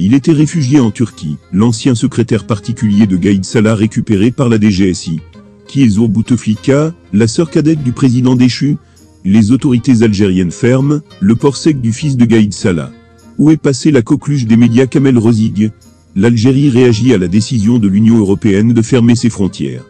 Il était réfugié en Turquie, l'ancien secrétaire particulier de Gaïd Salah récupéré par la DGSI. Qui est Zour Bouteflika, la sœur cadette du président déchu Les autorités algériennes ferment le port sec du fils de Gaïd Salah. Où est passée la coqueluche des médias Kamel Rozig L'Algérie réagit à la décision de l'Union européenne de fermer ses frontières.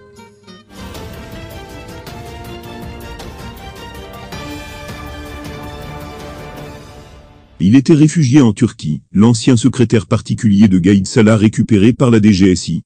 Il était réfugié en Turquie, l'ancien secrétaire particulier de Gaïd Salah récupéré par la DGSI.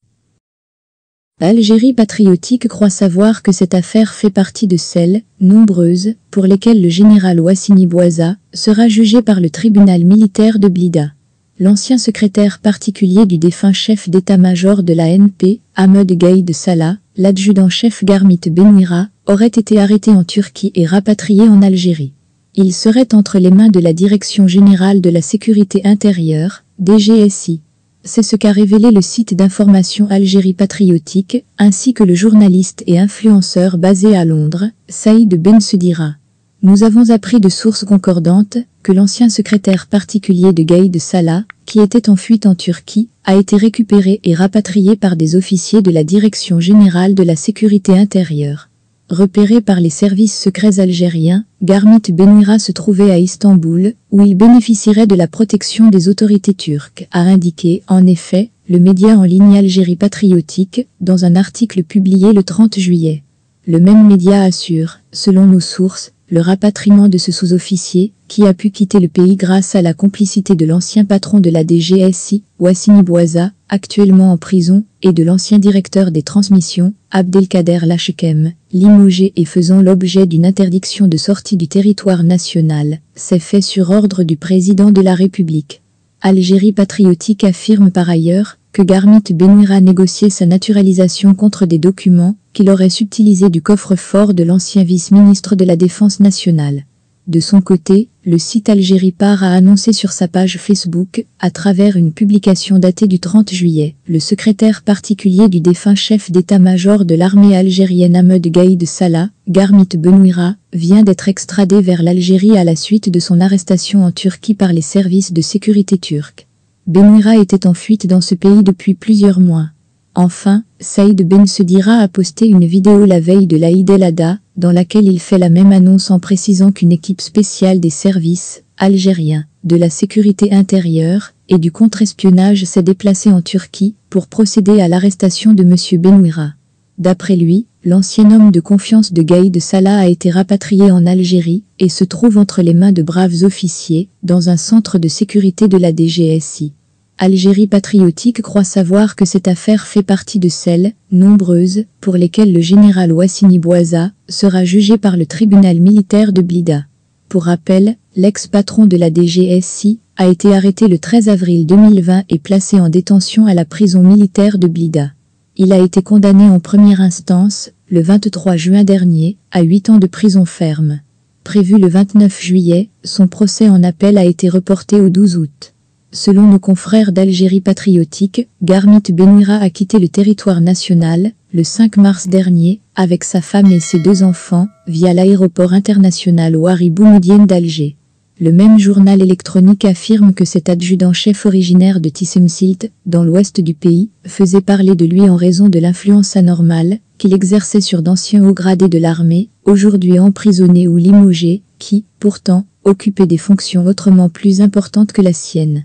L'Algérie patriotique croit savoir que cette affaire fait partie de celles, nombreuses, pour lesquelles le général Ouassini Bouaza sera jugé par le tribunal militaire de Blida. L'ancien secrétaire particulier du défunt chef d'état-major de la NP, Ahmed Gaïd Salah, l'adjudant-chef Garmit Benouira, aurait été arrêté en Turquie et rapatrié en Algérie. Il serait entre les mains de la Direction générale de la sécurité intérieure, DGSI. C'est ce qu'a révélé le site d'information Algérie patriotique, ainsi que le journaliste et influenceur basé à Londres, Saïd Ben Sedira. Nous avons appris de sources concordantes que l'ancien secrétaire particulier de Gaïd Salah, qui était en fuite en Turquie, a été récupéré et rapatrié par des officiers de la Direction générale de la sécurité intérieure. Repéré par les services secrets algériens, Garmit Benouira se trouvait à Istanbul, où il bénéficierait de la protection des autorités turques, a indiqué, en effet, le média en ligne Algérie Patriotique, dans un article publié le 30 juillet. Le même média assure, selon nos sources, le rapatriement de ce sous-officier, qui a pu quitter le pays grâce à la complicité de l'ancien patron de la DGSI, Wassini Bouaza, actuellement en prison, et de l'ancien directeur des transmissions, Abdelkader Lachekem, limogé et faisant l'objet d'une interdiction de sortie du territoire national, s'est fait sur ordre du président de la République. Algérie patriotique affirme par ailleurs que Garmit Benouira négociait sa naturalisation contre des documents qu'il aurait subtilisés du coffre-fort de l'ancien vice-ministre de la Défense nationale. De son côté, le site Algérie Part a annoncé sur sa page Facebook, à travers une publication datée du 30 juillet, le secrétaire particulier du défunt chef d'état-major de l'armée algérienne Ahmed Gaïd Salah, Garmit Benouira, vient d'être extradé vers l'Algérie à la suite de son arrestation en Turquie par les services de sécurité turcs. Benouira était en fuite dans ce pays depuis plusieurs mois. Enfin, Saïd Ben Sedira a posté une vidéo la veille de l'Aïd el-Adha, dans laquelle il fait la même annonce en précisant qu'une équipe spéciale des services algériens, de la sécurité intérieure et du contre-espionnage s'est déplacée en Turquie pour procéder à l'arrestation de M. Benouira. D'après lui, l'ancien homme de confiance de Gaïd Salah a été rapatrié en Algérie et se trouve entre les mains de braves officiers dans un centre de sécurité de la DGSI. Algérie patriotique croit savoir que cette affaire fait partie de celles, nombreuses, pour lesquelles le général Ouassini Bouaza sera jugé par le tribunal militaire de Blida. Pour rappel, l'ex-patron de la DGSI a été arrêté le 13 avril 2020 et placé en détention à la prison militaire de Blida. Il a été condamné en première instance, le 23 juin dernier, à 8 ans de prison ferme. Prévu le 29 juillet, son procès en appel a été reporté au 12 août. Selon nos confrères d'Algérie patriotique, Garmit Benouira a quitté le territoire national, le 5 mars dernier, avec sa femme et ses deux enfants, via l'aéroport international Ouari Boumedienne d'Alger. Le même journal électronique affirme que cet adjudant-chef originaire de Tissemsilt, dans l'ouest du pays, faisait parler de lui en raison de l'influence anormale qu'il exerçait sur d'anciens hauts gradés de l'armée, aujourd'hui emprisonnés ou limogés, qui, pourtant, occupaient des fonctions autrement plus importantes que la sienne.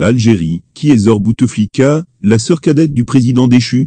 Algérie, qui est Zor Bouteflika, la sœur cadette du président déchu?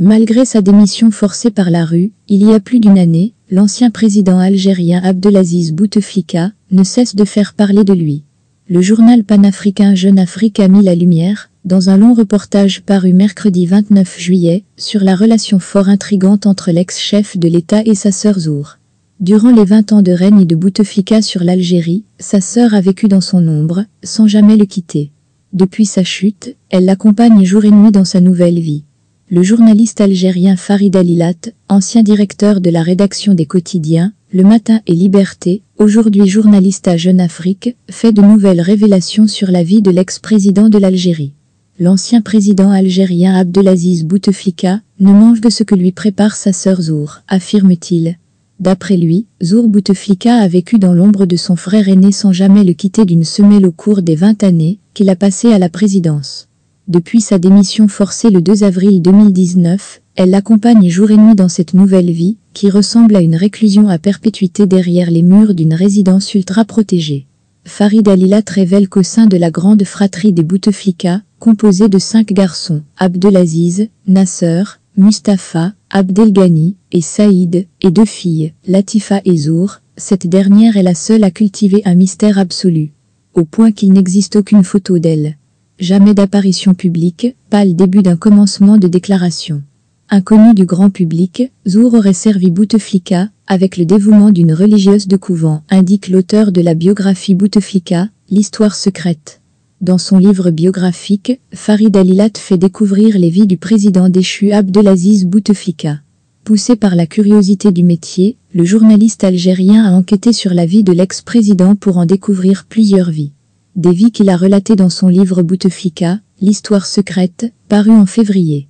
Malgré sa démission forcée par la rue, il y a plus d'une année, l'ancien président algérien Abdelaziz Bouteflika ne cesse de faire parler de lui. Le journal panafricain Jeune Afrique a mis la lumière, dans un long reportage paru mercredi 29 juillet, sur la relation fort intrigante entre l'ex-chef de l'État et sa sœur Zour. Durant les 20 ans de règne de Bouteflika sur l'Algérie, sa sœur a vécu dans son ombre, sans jamais le quitter. Depuis sa chute, elle l'accompagne jour et nuit dans sa nouvelle vie. Le journaliste algérien Farid Alilat, ancien directeur de la rédaction des quotidiens, Le Matin et Liberté, aujourd'hui journaliste à Jeune Afrique, fait de nouvelles révélations sur la vie de l'ex-président de l'Algérie. L'ancien président algérien Abdelaziz Bouteflika ne mange de ce que lui prépare sa sœur Zour, affirme-t-il. D'après lui, Zour Bouteflika a vécu dans l'ombre de son frère aîné sans jamais le quitter d'une semelle au cours des 20 années qu'il a passées à la présidence. Depuis sa démission forcée le 2 avril 2019, elle l'accompagne jour et nuit dans cette nouvelle vie, qui ressemble à une réclusion à perpétuité derrière les murs d'une résidence ultra protégée. Farid Alilat révèle qu'au sein de la grande fratrie des Bouteflika, composée de cinq garçons, Abdelaziz, Nasser, Mustapha, Abdelghani et Saïd, et deux filles, Latifa et Zour, cette dernière est la seule à cultiver un mystère absolu. Au point qu'il n'existe aucune photo d'elle. Jamais d'apparition publique, pas le début d'un commencement de déclaration. Inconnu du grand public, Zour aurait servi Bouteflika, avec le dévouement d'une religieuse de couvent, indique l'auteur de la biographie Bouteflika, l'histoire secrète. Dans son livre biographique, Farid Alilat fait découvrir les vies du président déchu Abdelaziz Bouteflika. Poussé par la curiosité du métier, le journaliste algérien a enquêté sur la vie de l'ex-président pour en découvrir plusieurs vies. Des vies qu'il a relatées dans son livre Bouteflika, l'histoire secrète, paru en février.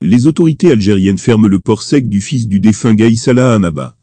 Les autorités algériennes ferment le port sec du fils du défunt Gaï Salah à Annaba.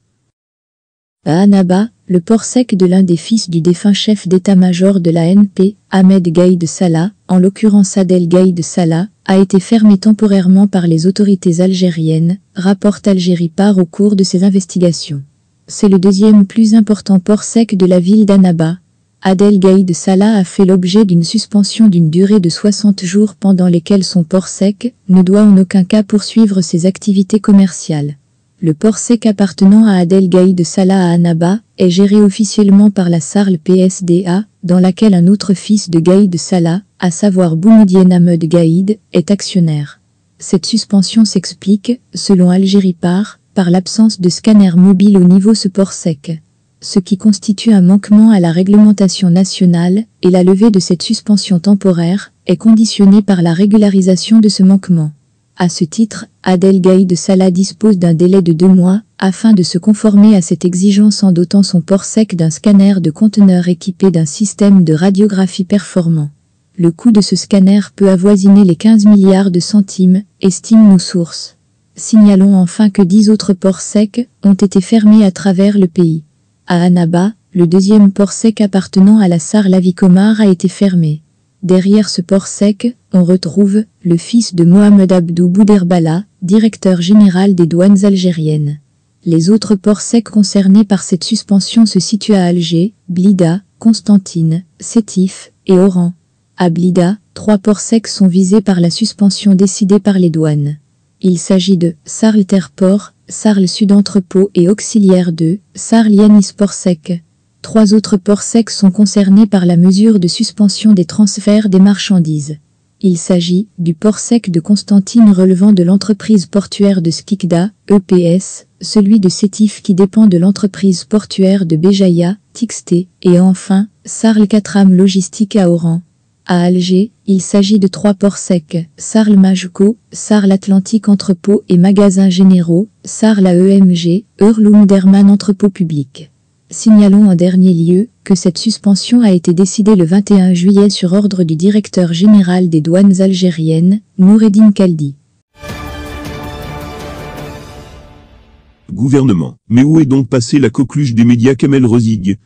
À Annaba, le port sec de l'un des fils du défunt chef d'état-major de la NP, Ahmed Gaïd Salah, en l'occurrence Adel Gaïd Salah, a été fermé temporairement par les autorités algériennes, rapporte Algérie par au cours de ses investigations. C'est le deuxième plus important port sec de la ville d'Annaba, Adel Gaïd Salah a fait l'objet d'une suspension d'une durée de 60 jours pendant lesquels son port sec ne doit en aucun cas poursuivre ses activités commerciales. Le port sec appartenant à Adel Gaïd Salah à Annaba est géré officiellement par la SARL PSDA, dans laquelle un autre fils de Gaïd Salah, à savoir Boumedien Ahmed Gaïd, est actionnaire. Cette suspension s'explique, selon Algérie Par, par l'absence de scanner mobile au niveau ce port sec ce qui constitue un manquement à la réglementation nationale, et la levée de cette suspension temporaire est conditionnée par la régularisation de ce manquement. À ce titre, Adel de Salah dispose d'un délai de deux mois, afin de se conformer à cette exigence en dotant son port sec d'un scanner de conteneur équipé d'un système de radiographie performant. Le coût de ce scanner peut avoisiner les 15 milliards de centimes, estiment nos sources. Signalons enfin que dix autres ports secs ont été fermés à travers le pays. À Annaba, le deuxième port sec appartenant à la Sar Lavicomar a été fermé. Derrière ce port sec, on retrouve le fils de Mohamed Abdou Bouderbala, directeur général des douanes algériennes. Les autres ports secs concernés par cette suspension se situent à Alger, Blida, Constantine, Sétif et Oran. À Blida, trois ports secs sont visés par la suspension décidée par les douanes. Il s'agit de Sarl Terport, Sarl Sud Entrepôt et Auxiliaire 2, Sarl Yanis Port Sec. Trois autres ports secs sont concernés par la mesure de suspension des transferts des marchandises. Il s'agit du port sec de Constantine relevant de l'entreprise portuaire de Skikda, EPS, celui de Sétif qui dépend de l'entreprise portuaire de Béjaïa, Tixté, et enfin, Sarl Catram Logistique à Oran. À Alger, il s'agit de trois ports secs, Sarl Majuco, Sarl Atlantique Entrepôt et Magasins Généraux, Sarl AEMG, Eurlum Derman Entrepôt Public. Signalons en dernier lieu que cette suspension a été décidée le 21 juillet sur ordre du directeur général des douanes algériennes, Noureddin Kaldi. Gouvernement. Mais où est donc passée la coqueluche des médias Kamel Rozig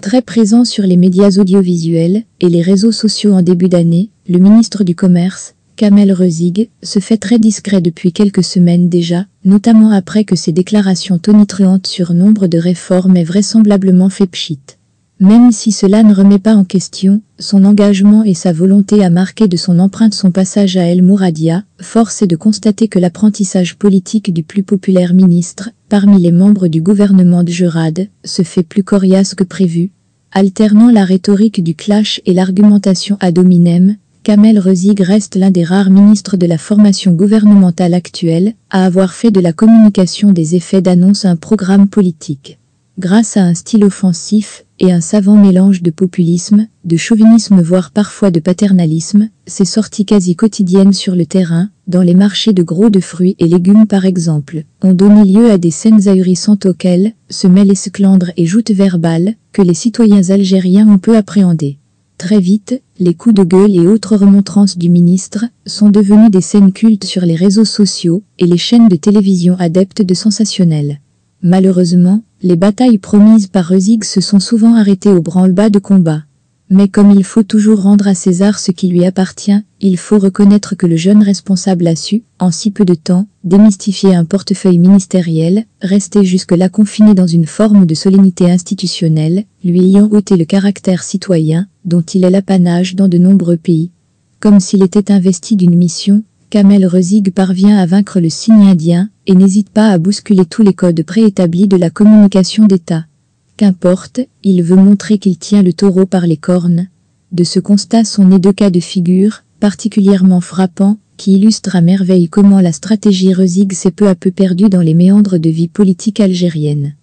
Très présent sur les médias audiovisuels et les réseaux sociaux en début d'année, le ministre du Commerce, Kamel Rezig, se fait très discret depuis quelques semaines déjà, notamment après que ses déclarations tonitruantes sur nombre de réformes aient vraisemblablement fait pchit. Même si cela ne remet pas en question son engagement et sa volonté à marquer de son empreinte son passage à El Mouradia, force est de constater que l'apprentissage politique du plus populaire ministre, parmi les membres du gouvernement de Jurad, se fait plus coriace que prévu. Alternant la rhétorique du clash et l'argumentation ad hominem, Kamel Rezig reste l'un des rares ministres de la formation gouvernementale actuelle à avoir fait de la communication des effets d'annonce un programme politique. Grâce à un style offensif et un savant mélange de populisme, de chauvinisme voire parfois de paternalisme, ses sorties quasi quotidiennes sur le terrain, dans les marchés de gros de fruits et légumes par exemple, ont donné lieu à des scènes ahurissantes auxquelles se mêlent esclandres et joutes verbales que les citoyens algériens ont peu appréhendé. Très vite, les coups de gueule et autres remontrances du ministre sont devenus des scènes cultes sur les réseaux sociaux et les chaînes de télévision adeptes de sensationnel. Malheureusement, les batailles promises par Rezig se sont souvent arrêtées au branle-bas de combat. Mais comme il faut toujours rendre à César ce qui lui appartient, il faut reconnaître que le jeune responsable a su, en si peu de temps, démystifier un portefeuille ministériel, resté jusque-là confiné dans une forme de solennité institutionnelle, lui ayant ôté le caractère citoyen, dont il est l'apanage dans de nombreux pays. Comme s'il était investi d'une mission, Kamel Rezig parvient à vaincre le signe indien et n'hésite pas à bousculer tous les codes préétablis de la communication d'État. Qu'importe, il veut montrer qu'il tient le taureau par les cornes. De ce constat sont nés deux cas de figure, particulièrement frappants, qui illustrent à merveille comment la stratégie Rezig s'est peu à peu perdue dans les méandres de vie politique algérienne.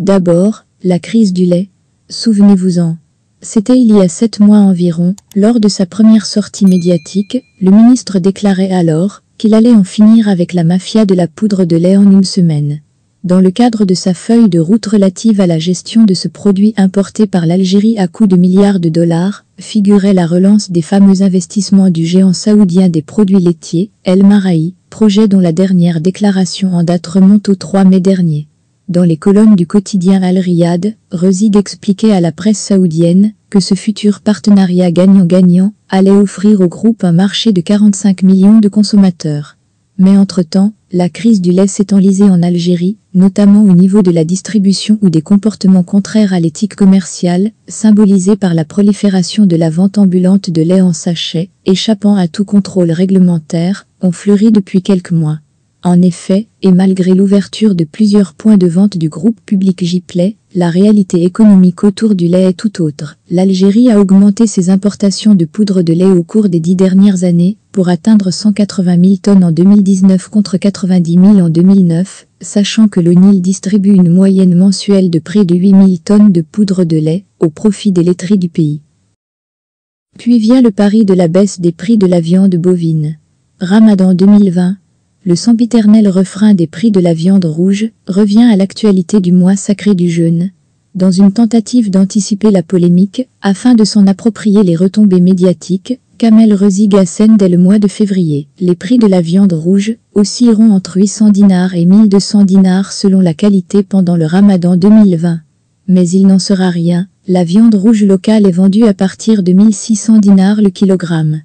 D'abord, la crise du lait. Souvenez-vous-en. C'était il y a sept mois environ, lors de sa première sortie médiatique, le ministre déclarait alors qu'il allait en finir avec la mafia de la poudre de lait en une semaine. Dans le cadre de sa feuille de route relative à la gestion de ce produit importé par l'Algérie à coût de milliards de dollars, figurait la relance des fameux investissements du géant saoudien des produits laitiers, El Maraï, projet dont la dernière déclaration en date remonte au 3 mai dernier. Dans les colonnes du quotidien Al-Riyad, Rezig expliquait à la presse saoudienne que ce futur partenariat gagnant-gagnant allait offrir au groupe un marché de 45 millions de consommateurs. Mais entre-temps, la crise du lait s'est enlisée en Algérie, notamment au niveau de la distribution ou des comportements contraires à l'éthique commerciale, symbolisés par la prolifération de la vente ambulante de lait en sachet, échappant à tout contrôle réglementaire, ont fleuri depuis quelques mois. En effet, et malgré l'ouverture de plusieurs points de vente du groupe public Giplay, la réalité économique autour du lait est tout autre. L'Algérie a augmenté ses importations de poudre de lait au cours des dix dernières années, pour atteindre 180 000 tonnes en 2019 contre 90 000 en 2009, sachant que l'ONIL distribue une moyenne mensuelle de près de 8 000 tonnes de poudre de lait, au profit des laiteries du pays. Puis vient le pari de la baisse des prix de la viande bovine. Ramadan 2020, le sempiternel refrain des prix de la viande rouge revient à l'actualité du mois sacré du jeûne. Dans une tentative d'anticiper la polémique, afin de s'en approprier les retombées médiatiques, Kamel Rezig dès le mois de février. Les prix de la viande rouge oscilleront entre 800 dinars et 1200 dinars selon la qualité pendant le ramadan 2020. Mais il n'en sera rien, la viande rouge locale est vendue à partir de 1600 dinars le kilogramme.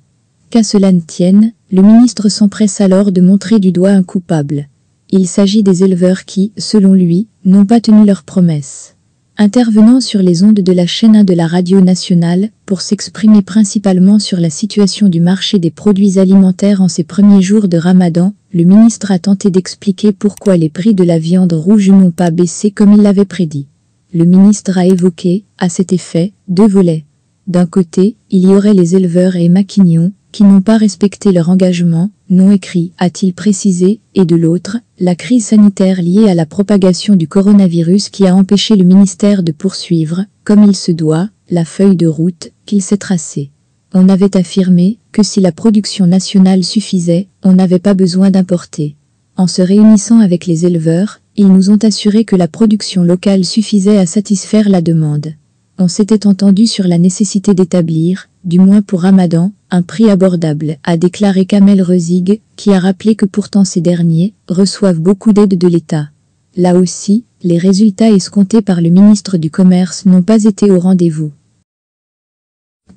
Qu'à cela ne tienne, le ministre s'empresse alors de montrer du doigt un coupable. Il s'agit des éleveurs qui, selon lui, n'ont pas tenu leurs promesses. Intervenant sur les ondes de la chaîne 1 de la radio nationale, pour s'exprimer principalement sur la situation du marché des produits alimentaires en ces premiers jours de ramadan, le ministre a tenté d'expliquer pourquoi les prix de la viande rouge n'ont pas baissé comme il l'avait prédit. Le ministre a évoqué, à cet effet, deux volets. D'un côté, il y aurait les éleveurs et maquignons, qui n'ont pas respecté leur engagement, non écrit, a-t-il précisé, et de l'autre, la crise sanitaire liée à la propagation du coronavirus qui a empêché le ministère de poursuivre, comme il se doit, la feuille de route qu'il s'est tracée. On avait affirmé que si la production nationale suffisait, on n'avait pas besoin d'importer. En se réunissant avec les éleveurs, ils nous ont assuré que la production locale suffisait à satisfaire la demande. On s'était entendu sur la nécessité d'établir, du moins pour Ramadan, un prix abordable, a déclaré Kamel Rezig, qui a rappelé que pourtant ces derniers reçoivent beaucoup d'aide de l'État. Là aussi, les résultats escomptés par le ministre du Commerce n'ont pas été au rendez-vous.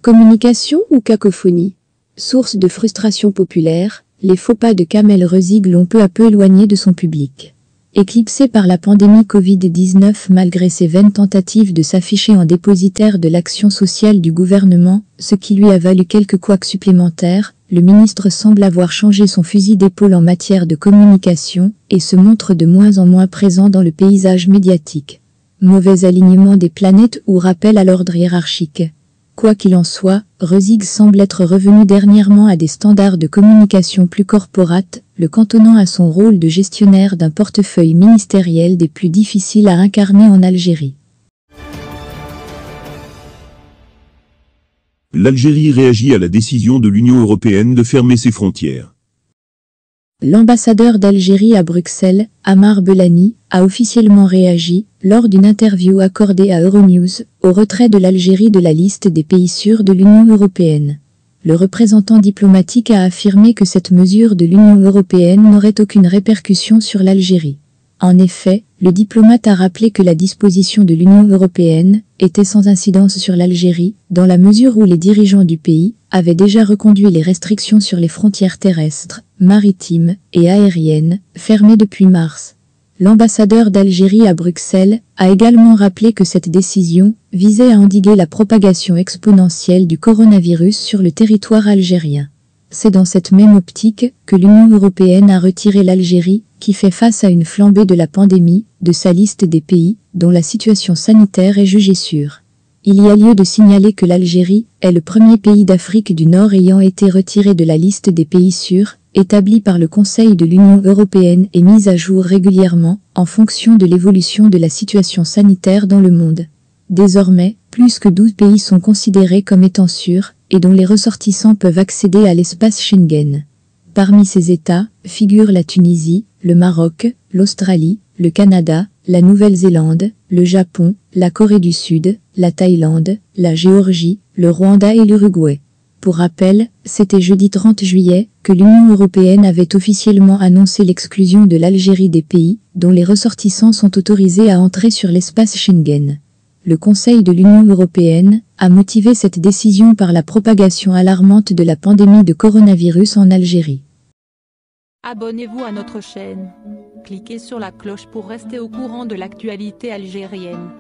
Communication ou cacophonie? Source de frustration populaire, les faux pas de Kamel Rezig l'ont peu à peu éloigné de son public. Éclipsé par la pandémie Covid-19 malgré ses vaines tentatives de s'afficher en dépositaire de l'action sociale du gouvernement, ce qui lui a valu quelques couacs supplémentaires, le ministre semble avoir changé son fusil d'épaule en matière de communication et se montre de moins en moins présent dans le paysage médiatique. Mauvais alignement des planètes ou rappel à l'ordre hiérarchique. Quoi qu'il en soit, Rezig semble être revenu dernièrement à des standards de communication plus corporates, le cantonnant à son rôle de gestionnaire d'un portefeuille ministériel des plus difficiles à incarner en Algérie. L'Algérie réagit à la décision de l'Union européenne de fermer ses frontières. L'ambassadeur d'Algérie à Bruxelles, Amar Belani, a officiellement réagi, lors d'une interview accordée à Euronews, au retrait de l'Algérie de la liste des pays sûrs de l'Union européenne. Le représentant diplomatique a affirmé que cette mesure de l'Union européenne n'aurait aucune répercussion sur l'Algérie. En effet, le diplomate a rappelé que la disposition de l'Union européenne était sans incidence sur l'Algérie, dans la mesure où les dirigeants du pays avaient déjà reconduit les restrictions sur les frontières terrestres, maritimes et aériennes, fermées depuis mars. L'ambassadeur d'Algérie à Bruxelles a également rappelé que cette décision visait à endiguer la propagation exponentielle du coronavirus sur le territoire algérien. C'est dans cette même optique que l'Union européenne a retiré l'Algérie qui fait face à une flambée de la pandémie, de sa liste des pays dont la situation sanitaire est jugée sûre. Il y a lieu de signaler que l'Algérie est le premier pays d'Afrique du Nord ayant été retiré de la liste des pays sûrs, établie par le Conseil de l'Union européenne et mise à jour régulièrement en fonction de l'évolution de la situation sanitaire dans le monde. Désormais, plus que 12 pays sont considérés comme étant sûrs et dont les ressortissants peuvent accéder à l'espace Schengen. Parmi ces États figurent la Tunisie, le Maroc, l'Australie, le Canada, la Nouvelle-Zélande, le Japon, la Corée du Sud, la Thaïlande, la Géorgie, le Rwanda et l'Uruguay. Pour rappel, c'était jeudi 30 juillet que l'Union européenne avait officiellement annoncé l'exclusion de l'Algérie des pays dont les ressortissants sont autorisés à entrer sur l'espace Schengen. Le Conseil de l'Union européenne a motivé cette décision par la propagation alarmante de la pandémie de coronavirus en Algérie. Abonnez-vous à notre chaîne. Cliquez sur la cloche pour rester au courant de l'actualité algérienne.